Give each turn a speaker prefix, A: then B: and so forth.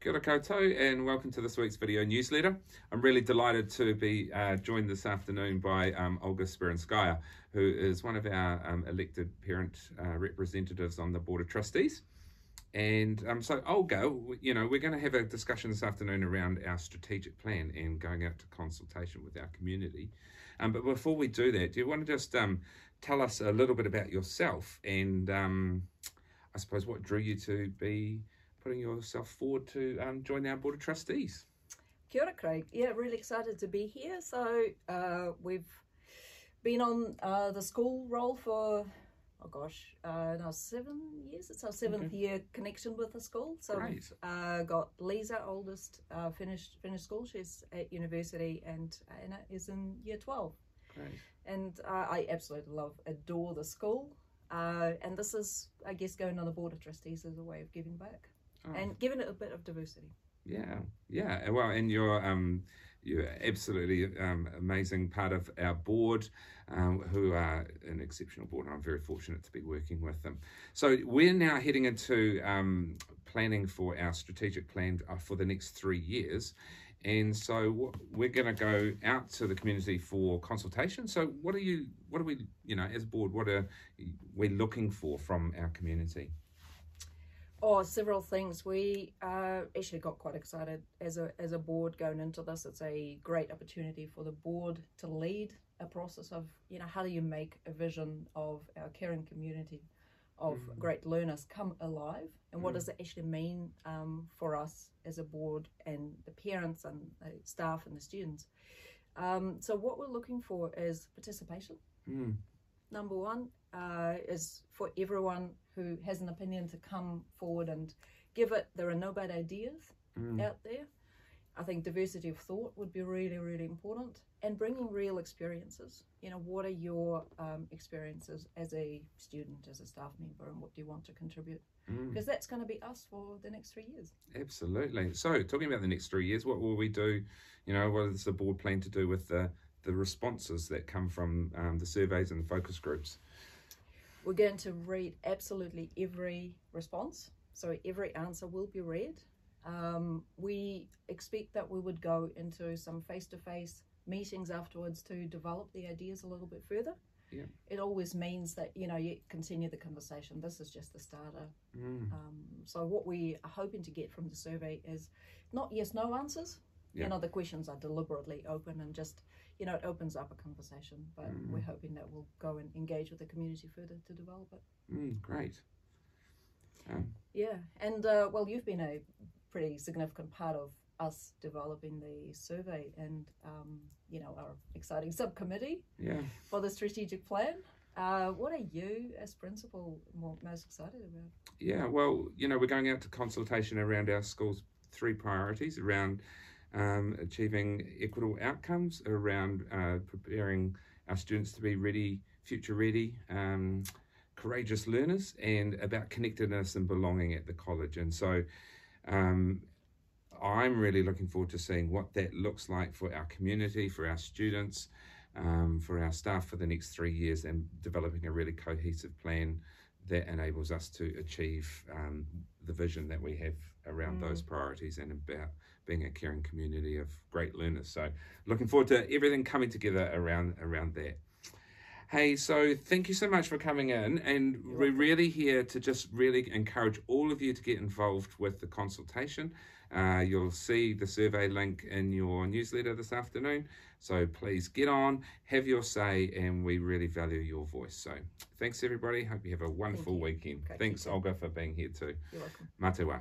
A: Kia ora and welcome to this week's video newsletter. I'm really delighted to be uh, joined this afternoon by um, Olga Speranskaya, who is one of our um, elected parent uh, representatives on the Board of Trustees. And um, so, Olga, you know, we're going to have a discussion this afternoon around our strategic plan and going out to consultation with our community. Um, but before we do that, do you want to just um, tell us a little bit about yourself and um, I suppose what drew you to be putting yourself forward to um, join our Board of Trustees?
B: Kia ora, Craig. Yeah, really excited to be here. So uh, we've been on uh, the school roll for oh gosh, uh, now seven years. It's our 7th
A: Okay.
B: year connection with the school. So
A: Great.
B: we've uh, got Lisa, oldest, uh, finished finished school. She's at university, and Anna is in year twelve.
A: Great.
B: And uh, I absolutely love, adore the school. Uh, and this is, I guess, going on the board of trustees as a way of giving back
A: Oh,
B: and giving it a bit of diversity.
A: yeah, yeah. Well, and you're um, you're absolutely um, amazing part of our board, um, who are an exceptional board, and I'm very fortunate to be working with them. So we're now heading into um, planning for our strategic plan uh, for the next three years. And so we're going to go out to the community for consultation. So what are you, what are we, you know, as a board, what are we looking for from our community?
B: Oh, several things. We uh, actually got quite excited as a as a board going into this. It's a great opportunity for the board to lead a process of you know how do you make a vision of our caring community of
A: Mm.
B: great learners come alive, and what
A: Mm.
B: does it actually mean um, for us as a board and the parents and the staff and the students. Um, so what we're looking for is participation
A: Mm,
B: number one uh, is for everyone who has an opinion to come forward and give it. There are no bad ideas
A: mm,
B: out there. I think diversity of thought would be really, really important, and bringing real experiences. You know, what are your um, experiences as a student, as a staff member, and what do you want to contribute?
A: mm.
B: Because that's going to be us for the next three years.
A: Absolutely. So, talking about the next three years, what will we do? You know, what does the board plan to do with the the responses that come from um, the surveys and the focus groups?
B: We're going to read absolutely every response, so every answer will be read. Um, we expect that we would go into some face to face meetings afterwards to develop the ideas a little bit further.
A: Yeah.
B: It always means that you know you continue the conversation. This is just the starter.
A: Mm,
B: Um, so what we are hoping to get from the survey is not yes no answers.
A: Yeah.
B: You know the questions are deliberately open and just you know it opens up a conversation. But
A: Mhm.
B: we're hoping that we'll go and engage with the community further to develop it.
A: mm, great. Um,
B: Yeah, and uh, well, you've been a pretty significant part of us developing the survey and um, you know our exciting subcommittee
A: yeah.
B: for the strategic plan. Uh, what are you, as principal, more, most excited about?
A: Yeah, well, you know, we're going out to consultation around our school's three priorities around um, achieving equitable outcomes, around uh, preparing our students to be ready, future ready, um, courageous learners, and about connectedness and belonging at the college. And so um, I'm really looking forward to seeing what that looks like for our community, for our students. Um, for our staff for the next three years and developing a really cohesive plan that enables us to achieve um, the vision that we have around
B: Mm.
A: those priorities and about being a caring community of great learners. So, looking forward to everything coming together around around that. Hey, so thank you so much for coming in, and we're really here to just really encourage all of you to get involved with the consultation. Uh, you'll see the survey link in your newsletter this afternoon. So please get on, have your say, and we really value your voice. So thanks, everybody. Hope you have a wonderful weekend. Thanks. Olga, for being here too.
B: You're welcome.
A: Matewa.